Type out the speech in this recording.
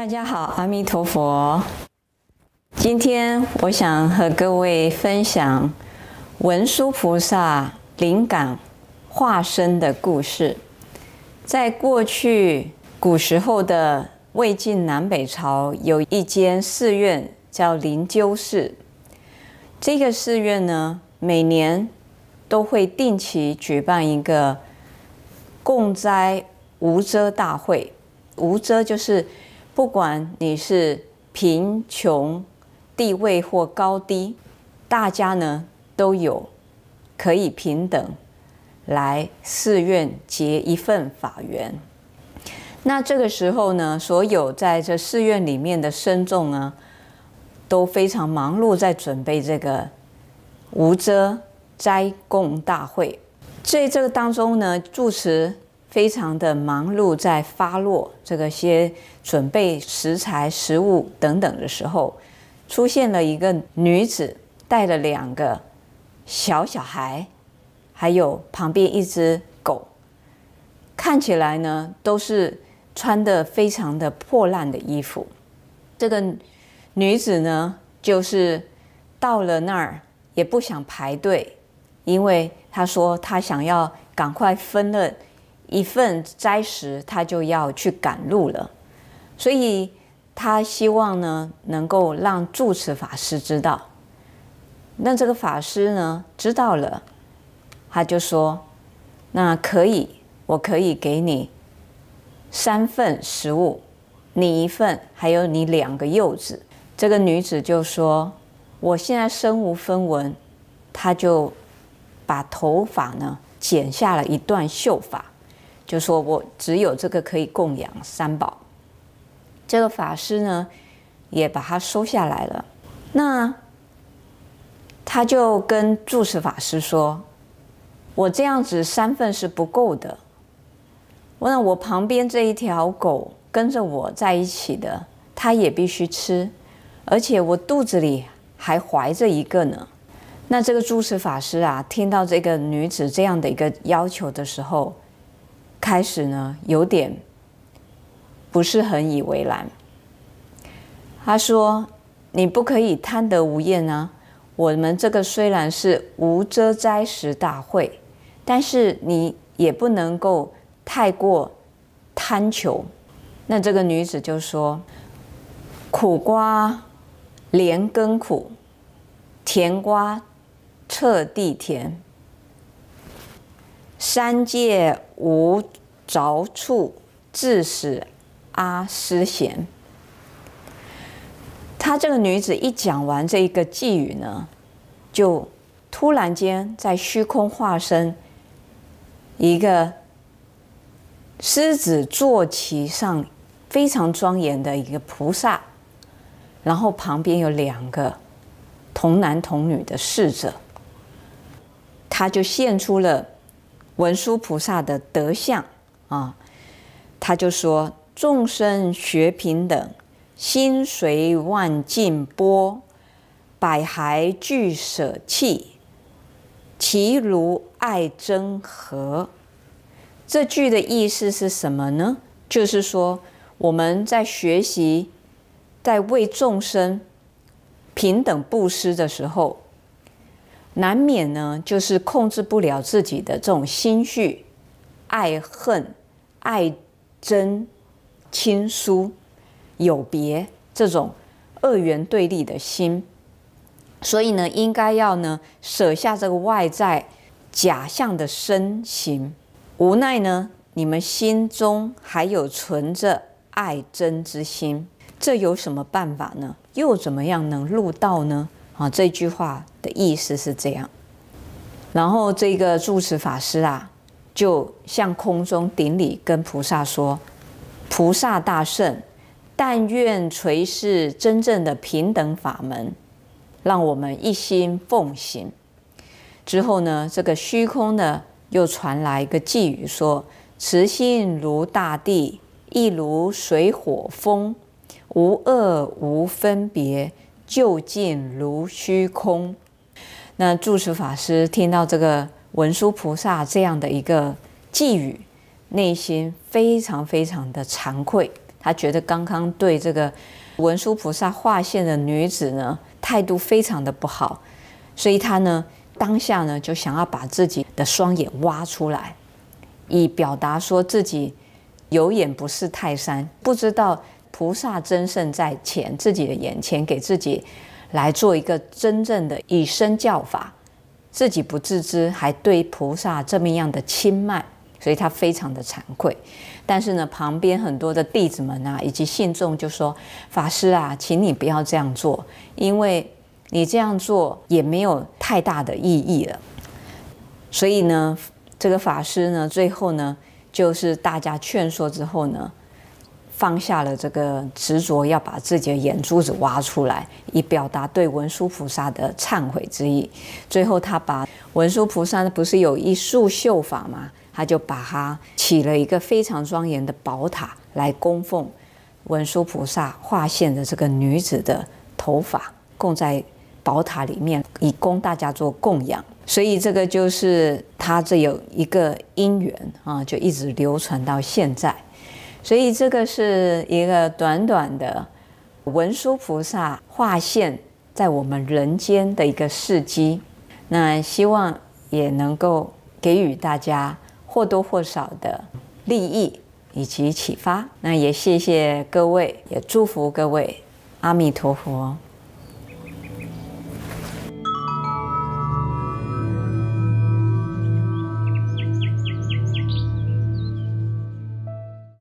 大家好，阿弥陀佛。今天我想和各位分享文殊菩萨灵感化身的故事。在过去古时候的魏晋南北朝，有一间寺院叫灵鹫寺。这个寺院呢，每年都会定期举办一个共斋无遮大会。无遮就是不管你是贫穷。地位或高低，大家呢都有可以平等来寺院结一份法缘。那这个时候呢，所有在这寺院里面的僧众呢，都非常忙碌在准备这个无遮斋供大会。在这个当中呢，住持非常的忙碌在发落这个些准备食材、食物等等的时候。出现了一个女子，带了两个小小孩，还有旁边一只狗，看起来呢都是穿的非常的破烂的衣服。这个女子呢，就是到了那儿也不想排队，因为她说她想要赶快分了一份斋食，他就要去赶路了，所以。他希望呢，能够让住持法师知道。那这个法师呢，知道了，他就说：“那可以，我可以给你三份食物，你一份，还有你两个柚子。”这个女子就说：“我现在身无分文。”她就把头发呢剪下了一段秀发，就说：“我只有这个可以供养三宝。”这个法师呢，也把他收下来了。那他就跟住持法师说：“我这样子三份是不够的。我那我旁边这一条狗跟着我在一起的，它也必须吃，而且我肚子里还怀着一个呢。”那这个住持法师啊，听到这个女子这样的一个要求的时候，开始呢有点。不是很以为然。他说：“你不可以贪得无厌啊！我们这个虽然是无遮斋食大会，但是你也不能够太过贪求。”那这个女子就说：“苦瓜连根苦，甜瓜彻地甜，三界无着处，致使。”阿诗贤，她这个女子一讲完这一个寄语呢，就突然间在虚空化身一个狮子坐骑上非常庄严的一个菩萨，然后旁边有两个童男童女的侍者，他就现出了文殊菩萨的德相啊，他就说。众生学平等，心随万境波，百骸俱舍弃，其如爱真和。这句的意思是什么呢？就是说我们在学习，在为众生平等布施的时候，难免呢就是控制不了自己的这种心绪，爱恨、爱憎。亲疏、有别这种二元对立的心，所以呢，应该要呢舍下这个外在假象的身形。无奈呢，你们心中还有存着爱憎之心，这有什么办法呢？又怎么样能入道呢？啊，这句话的意思是这样。然后这个住持法师啊，就向空中顶礼，跟菩萨说。菩萨大圣，但愿垂示真正的平等法门，让我们一心奉行。之后呢，这个虚空呢又传来一个寄语，说：慈心如大地，亦如水火风，无恶无分别，究竟如虚空。那住持法师听到这个文殊菩萨这样的一个寄语。内心非常非常的惭愧，他觉得刚刚对这个文殊菩萨化现的女子呢态度非常的不好，所以他呢当下呢就想要把自己的双眼挖出来，以表达说自己有眼不识泰山，不知道菩萨真圣在前，自己的眼前给自己来做一个真正的以身教法。自己不自知，还对菩萨这么样的轻慢，所以他非常的惭愧。但是呢，旁边很多的弟子们啊，以及信众就说：“法师啊，请你不要这样做，因为你这样做也没有太大的意义了。”所以呢，这个法师呢，最后呢，就是大家劝说之后呢。放下了这个执着，要把自己的眼珠子挖出来，以表达对文殊菩萨的忏悔之意。最后，他把文殊菩萨不是有一束秀法吗？他就把它起了一个非常庄严的宝塔来供奉文殊菩萨化现的这个女子的头发，供在宝塔里面，以供大家做供养。所以，这个就是他这有一个因缘啊，就一直流传到现在。所以这个是一个短短的文殊菩萨化现在我们人间的一个事迹，那希望也能够给予大家或多或少的利益以及启发。那也谢谢各位，也祝福各位，阿弥陀佛。